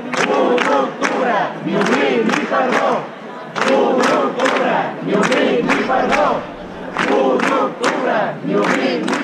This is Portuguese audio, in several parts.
Cultura, ni oui, ni perdó. Cultura, meu oui, me perdó. Cultura, ni oui,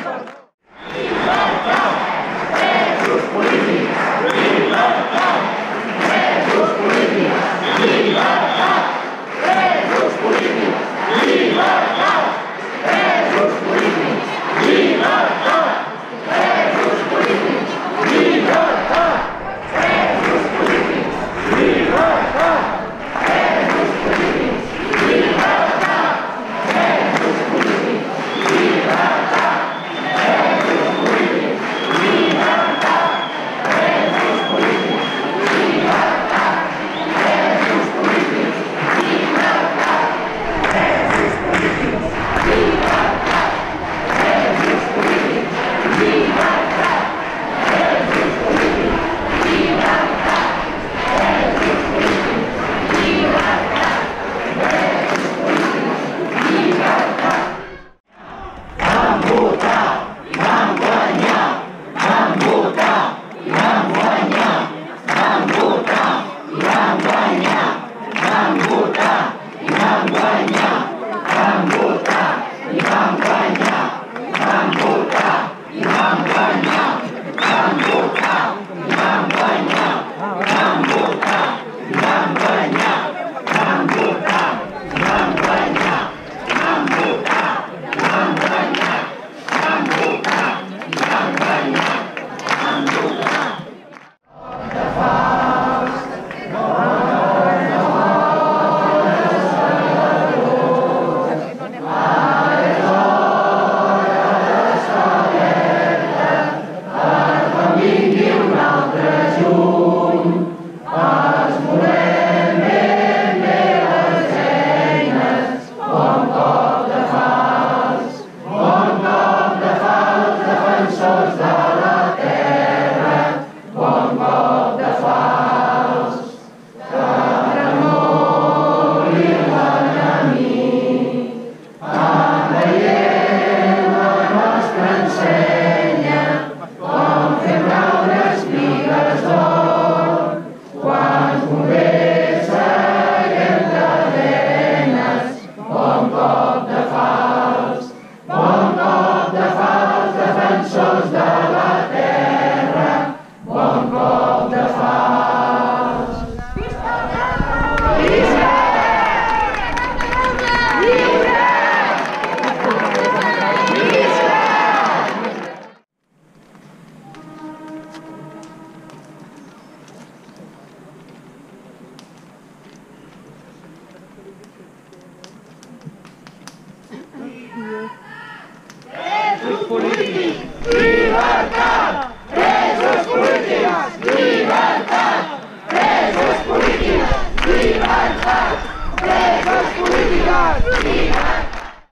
somos da